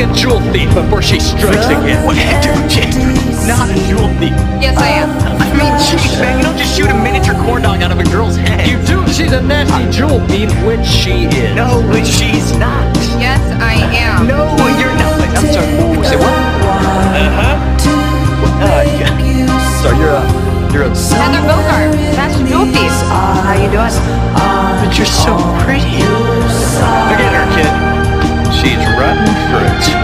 a jewel thief before she strikes again. What are you kid? Not a jewel thief. Yes, I am. Ah, I mean, jeez, man, you don't just shoot a miniature corn dog out of a girl's head. You do. She's a nasty jewel thief, which she is. No, but she's not. Yes, I am. No, you're not. I'm sorry. Oh, say what? Uh huh. Uh, yeah. Sorry, you're a, you're a. Heather Bogart. through it.